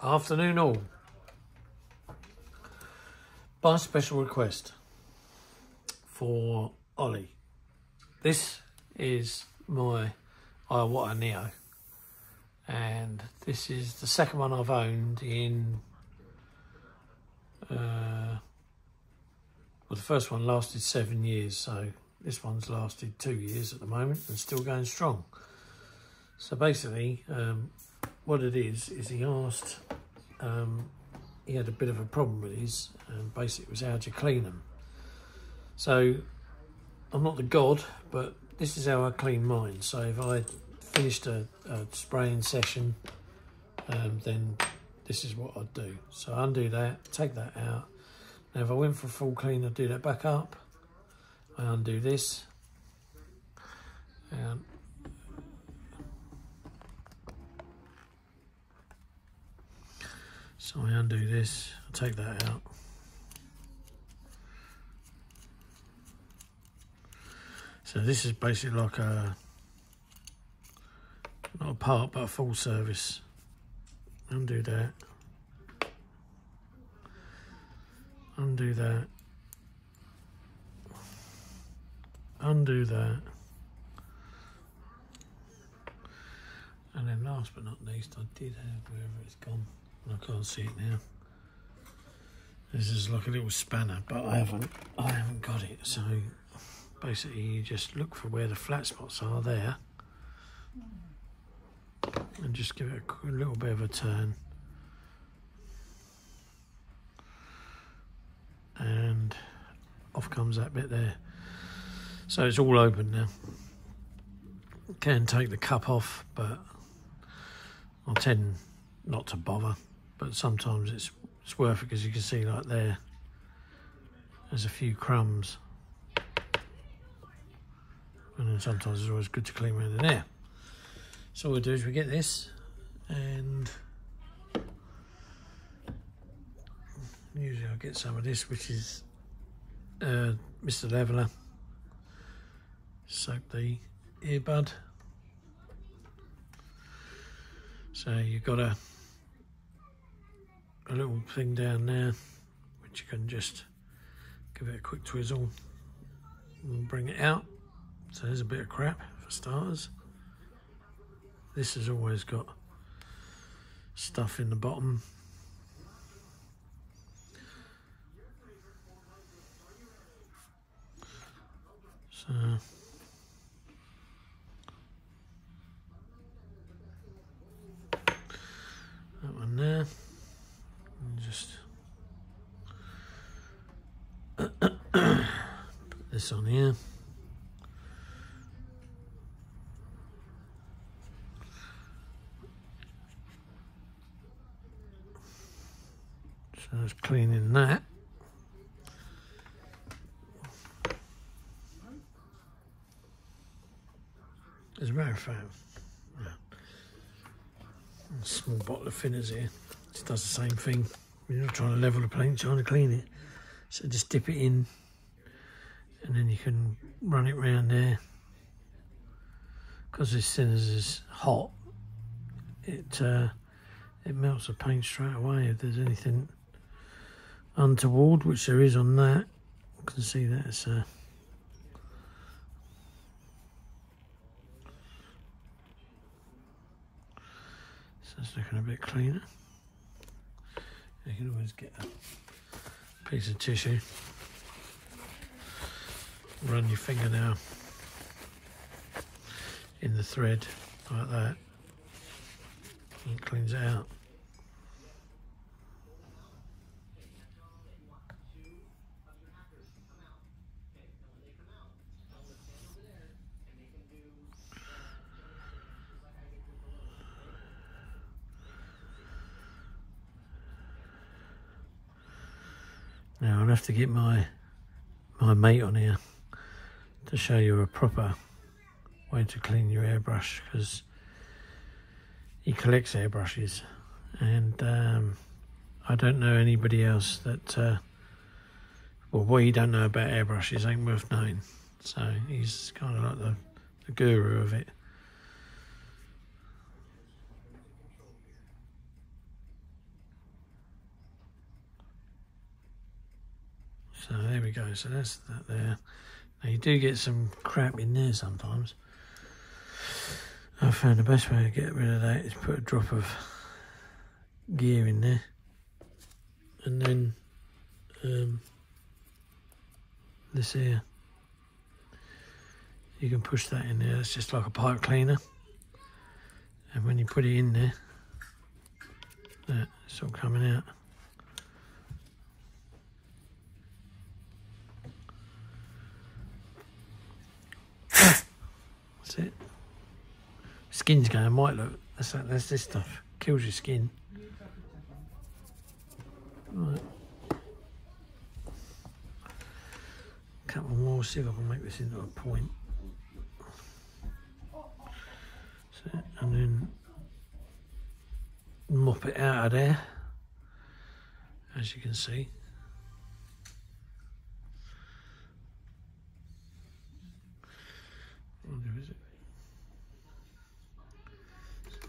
Afternoon all. By special request for Ollie. This is my Iwata Neo. And this is the second one I've owned in uh, well the first one lasted seven years, so this one's lasted two years at the moment and still going strong. So basically, um, what it is, is he asked, um, he had a bit of a problem with his, and basically it was how to clean them. So I'm not the god, but this is how I clean mine. So if I finished a, a spraying session, um, then this is what I'd do. So undo that, take that out. Now if I went for a full clean, I'd do that back up. I undo this. And So I undo this, I take that out. So this is basically like a, not a part, but a full service. Undo that. Undo that. Undo that. And then last but not least, I did have wherever it's gone. I can't see it now. This is like a little spanner, but I haven't I haven't got it. So basically you just look for where the flat spots are there and just give it a, little bit of a turn. And off comes that bit there. So it's all open now. Can take the cup off, but I tend not to bother but sometimes it's it's worth it because you can see like there there's a few crumbs. And then sometimes it's always good to clean around in there. So what we do is we get this and usually I get some of this which is uh, Mr. Leveler. Soak the earbud. So you've got to a little thing down there which you can just give it a quick twizzle and bring it out. So there's a bit of crap for starters. This has always got stuff in the bottom. So that one there just put this on here. So I was cleaning that. As a matter of fact, yeah. small bottle of thinners here. Just does the same thing. You're not trying to level the paint, trying to clean it. So just dip it in and then you can run it round there. Because this thinners is hot, it uh, it melts the paint straight away if there's anything untoward, which there is on that. You can see that it's uh, so it's looking a bit cleaner. You can always get a piece of tissue, run your finger now. In the thread like that, and cleans it out. Now I'll have to get my my mate on here to show you a proper way to clean your airbrush because he collects airbrushes. And um, I don't know anybody else that uh, well we don't know about airbrushes ain't worth knowing. So he's kind of like the, the guru of it. So there we go. So that's that there. Now you do get some crap in there sometimes. I found the best way to get rid of that is put a drop of gear in there. And then um, this here. You can push that in there. It's just like a pipe cleaner. And when you put it in there that it's all coming out it. Skin's going white look that's that, that's this stuff. Kills your skin. Right. Couple more see if I can make this into a point. So, and then mop it out of there as you can see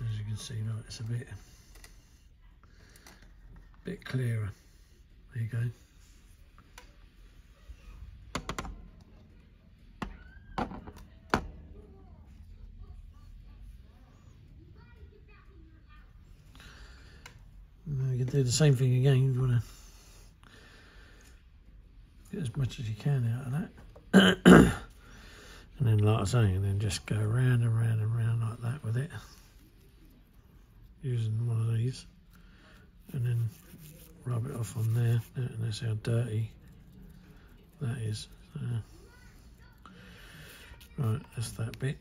as you can see right it's a bit bit clearer there you go You can do the same thing again. You want to get as much as you can out of that. and then, like I say, and then just go round and round and round like that with it. Using one of these. And then rub it off on there. And that's how dirty that is. So, right, that's that bit.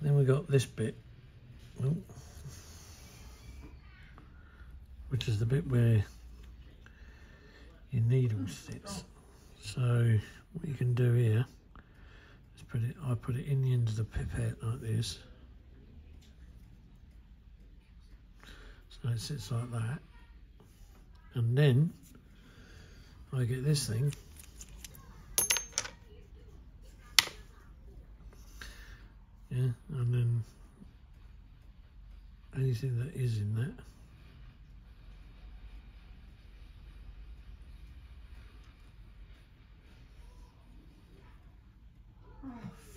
Then we got this bit, which is the bit where your needle sits. So what you can do here put it, I put it in the end of the pipette like this. So it sits like that. And then I get this thing yeah and then anything that is in that Oh,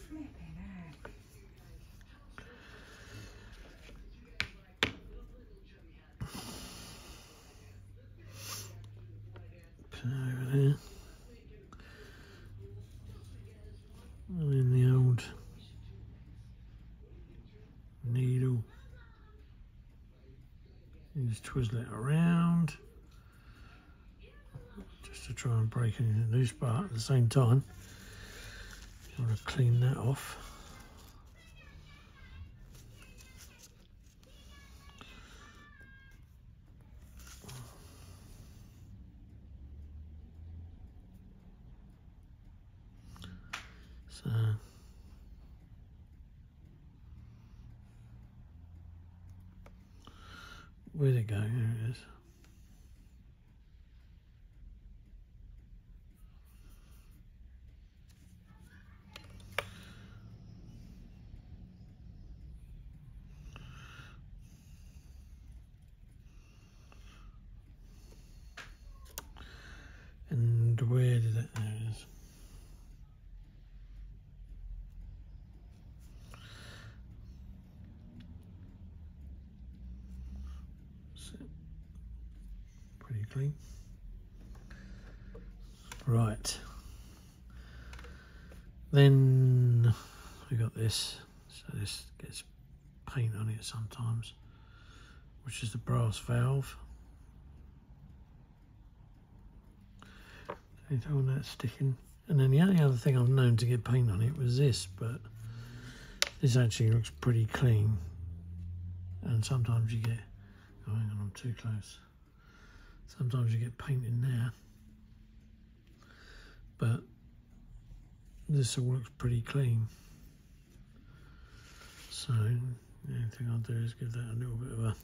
flipping heck. put it over there and then the old needle you just twizzle it around. Just to try and break any loose but at the same time. Want to clean that off so Where'd it go? There it is. And where did it? There it is. So, Right. Then we got this. So this gets paint on it sometimes, which is the brass valve. It's all that sticking. And then the only other thing I've known to get paint on it was this, but this actually looks pretty clean. And sometimes you get Oh, hang on, I'm too close. Sometimes you get paint in there. But this all looks pretty clean. So, the only thing I'll do is give that a little bit of a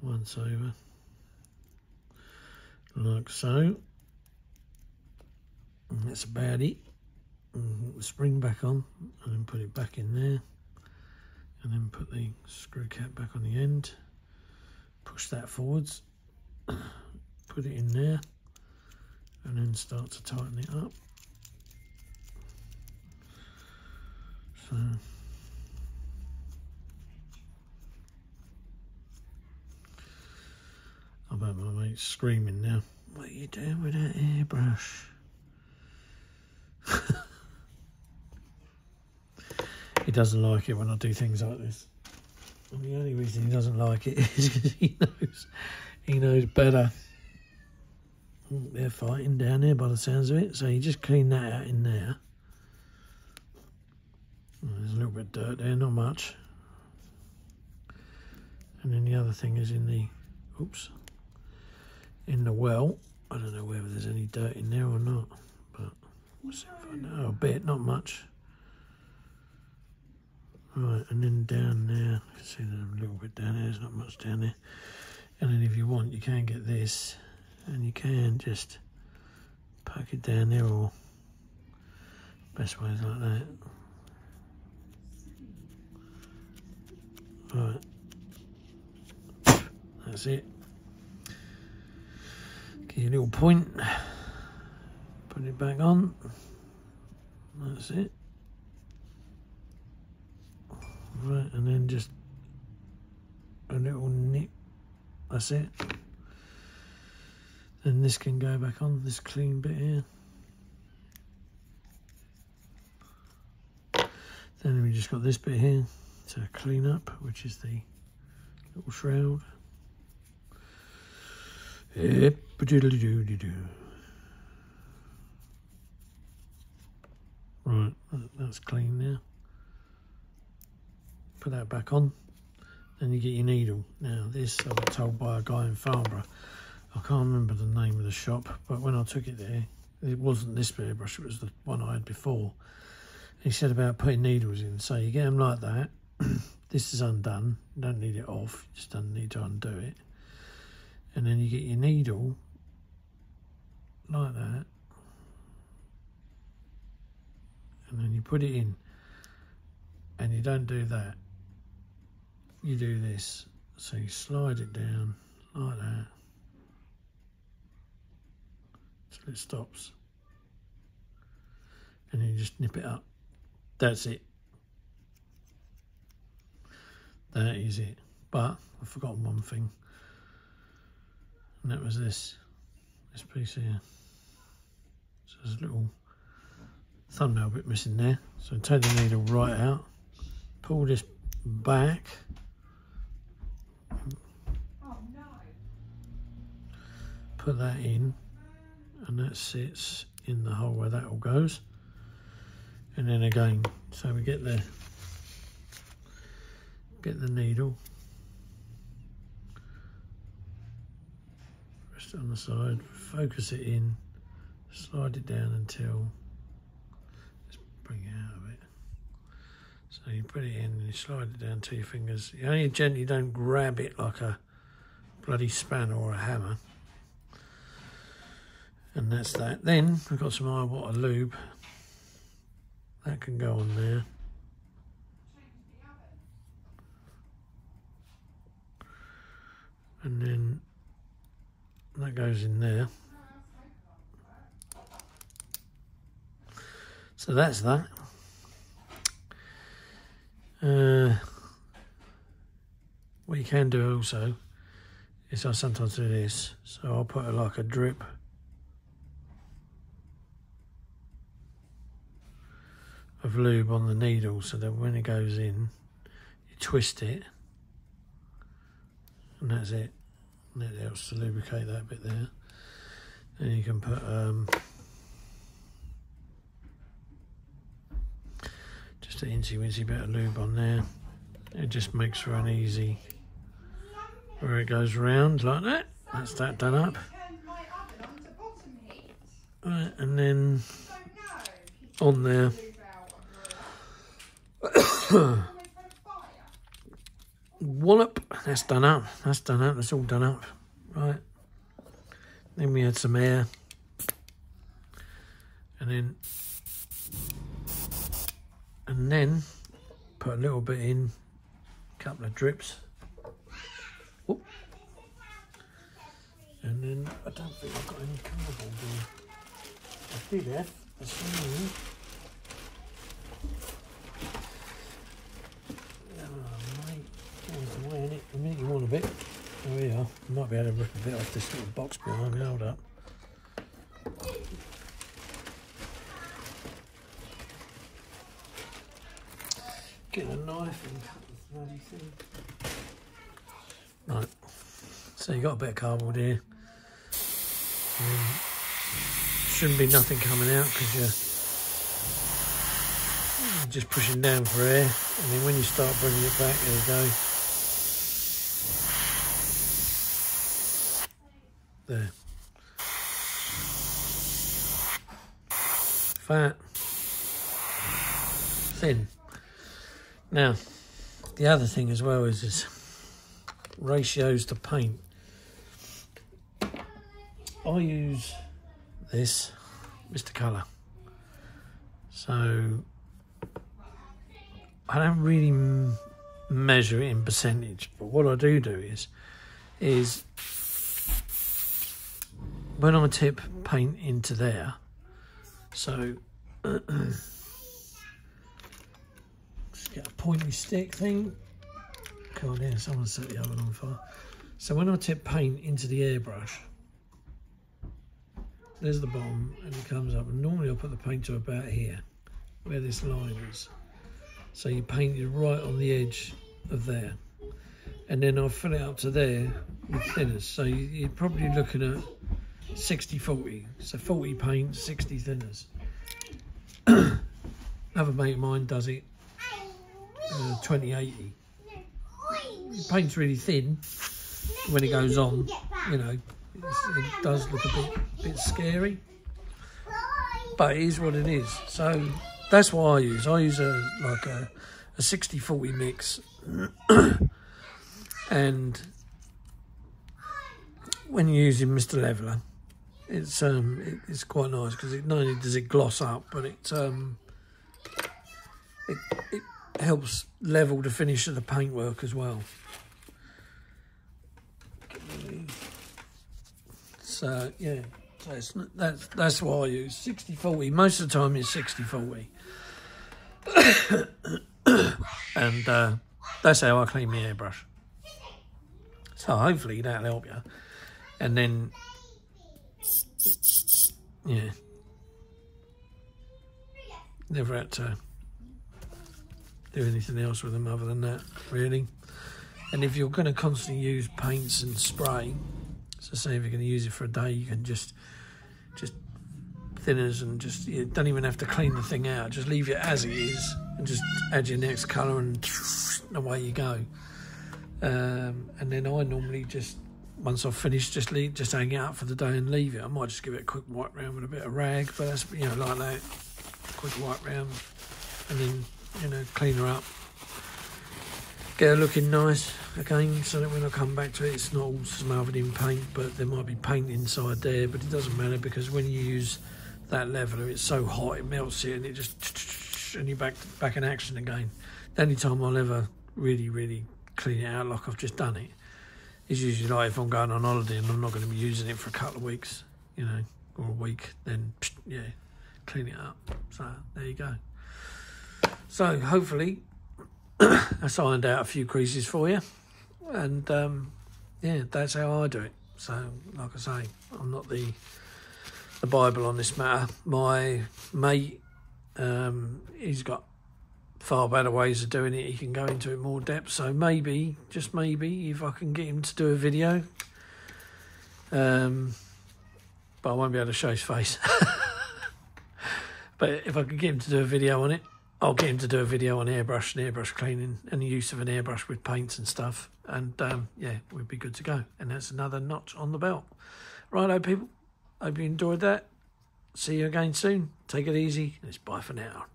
once over. Like so. And that's about it. The spring back on and then put it back in there. And then put the screw cap back on the end push that forwards, put it in there, and then start to tighten it up. So I bet my mate's screaming now. What are you doing with that airbrush? he doesn't like it when I do things like this. And the only reason he doesn't like it is because he knows he knows better. Oh, they're fighting down there by the sounds of it, so you just clean that out in there. Oh, there's a little bit of dirt there, not much. And then the other thing is in the, oops, in the well. I don't know whether there's any dirt in there or not, but know. Oh, a bit, not much. Right, and then down there, you can see there's a little bit down there, there's not much down there. And then if you want, you can get this, and you can just poke it down there, or best way is like that. Right, that's it. Give you a little point, put it back on. That's it. Right, and then just a little nip. That's it. Then this can go back on, this clean bit here. Then we just got this bit here to clean up, which is the little shroud. Yep, doo Right, that's clean now. Put that back on. Then you get your needle. Now this I was told by a guy in Farnborough. I can't remember the name of the shop, but when I took it there, it wasn't this brush, it was the one I had before. He said about putting needles in. So you get them like that. this is undone. You don't need it off. You just don't need to undo it and then you get your needle like that and then you put it in and you don't do that you do this. So you slide it down like that. Till it stops. And you just nip it up. That's it. That is it. But I've forgotten one thing. And that was this. This piece here. So there's a little thumbnail bit missing there. So take the needle right out. Pull this back Oh no. Put that in and that sits in the hole where that all goes and then again so we get the get the needle Rest it on the side, focus it in, slide it down until, let's bring it out of it. So you put it in and you slide it down to your fingers. You only gently don't grab it like a bloody spanner or a hammer. And that's that. Then we've got some Iwata lube. That can go on there. And then that goes in there. So that's that. Uh, what you can do also is I sometimes do this. So I'll put like a drip of lube on the needle so that when it goes in, you twist it and that's it and it helps to lubricate that bit there. Then you can put um, just an incy wincy bit of lube on there. It just makes for an easy where it goes round like that. That's that done up. Right, and then on there. wallop. That's done up. That's done up. That's all done up. Right. Then we had some air. And then and then put a little bit in, a couple of drips. Whoop. And then I don't think I've got any cardboard here. I did have a small. Oh, mate. You want a bit. There we are. Might be able to rip a bit off this little box behind me. Hold up. Get a knife and cut this bloody thing. Right. So you got a bit of cardboard here. Um, shouldn't be nothing coming out because you're just pushing down for air. And then when you start bringing it back, there you go. There. Fat. Thin. Now, the other thing as well is this ratios to paint. I use this Mr. Colour. So I don't really measure it in percentage, but what I do do is is when I tip paint into there, so get a pointy stick thing. Come on, yeah, someone set the oven on fire. So when I tip paint into the airbrush, there's the bottom and it comes up. And normally I put the paint to about here, where this line is. So you paint it right on the edge of there. And then I'll fill it up to there with thinners. So you're probably looking at 60-40. So 40 paint, 60 thinners. Another mate of mine does it uh, 20-80. It paint's really thin when it goes on, you know, it does look a bit, bit scary, but it is what it is. So that's what I use. I use a like a, a 60-40 mix, and when you're using Mr. Leveler, it's um it, it's quite nice because it not only does it gloss up, but it um it it helps level the finish of the paintwork as well. So yeah, so it's, that's that's what I use 60-40. Most of the time it's 60-40. and uh, that's how I clean my airbrush. So hopefully that'll help you. And then yeah, never had to do anything else with them other than that, really. And if you're going to constantly use paints and spray, so say if you're going to use it for a day, you can just just thinners and just you don't even have to clean the thing out. Just leave it as it is and just add your next colour and away you go. Um, and then I normally just once I've finished, just leave, just hang it out for the day and leave it. I might just give it a quick wipe round with a bit of rag, but that's you know like that, quick wipe round, and then you know clean her up, get her looking nice again, so that when I come back to it, it's not all smothered in paint, but there might be paint inside there, but it doesn't matter because when you use that leveler, it's so hot it melts it and it just and you're back back in action again. The only time I'll ever really really clean it out like I've just done it is usually like if I'm going on holiday and I'm not going to be using it for a couple of weeks, you know, or a week, then yeah, clean it up. So there you go. So hopefully that's ironed out a few creases for you, and um, yeah, that's how I do it. So like I say, I'm not the the Bible on this matter. My mate, um, he's got far better ways of doing it. He can go into it more depth. So maybe, just maybe, if I can get him to do a video, um, but I won't be able to show his face. but if I could get him to do a video on it, I'll get him to do a video on airbrush and airbrush cleaning and the use of an airbrush with paints and stuff. And um, yeah, we'd be good to go. And that's another notch on the belt. Righto, people. Hope you enjoyed that. See you again soon. Take it easy. It's bye for now.